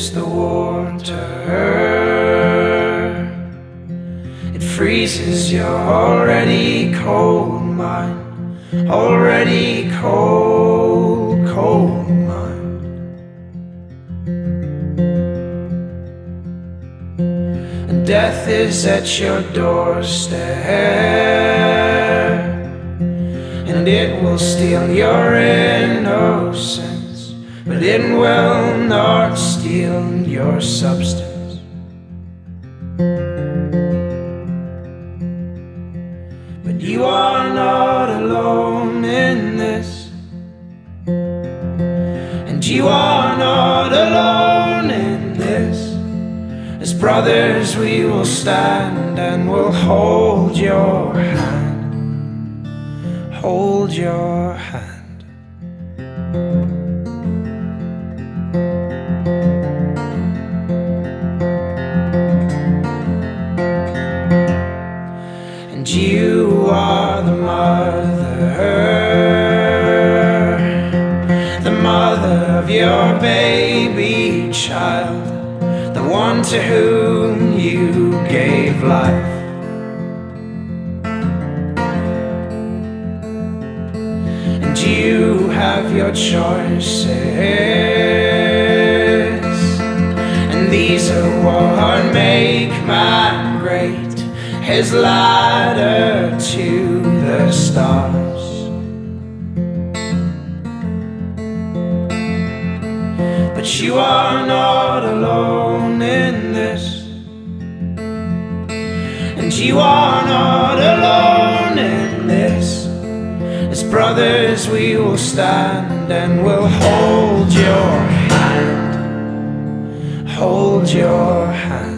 is the warm to her. It freezes your already cold mind, already cold, cold mind. And death is at your doorstep, and it will steal your innocence but it will not steal your substance. But you are not alone in this. And you are not alone in this. As brothers, we will stand and we'll hold your hand. Hold your hand. Your baby child, the one to whom you gave life. And you have your choices, and these are what make man great his ladder to the stars. You are not alone in this, and you are not alone in this. As brothers, we will stand and we'll hold your hand, hold your hand.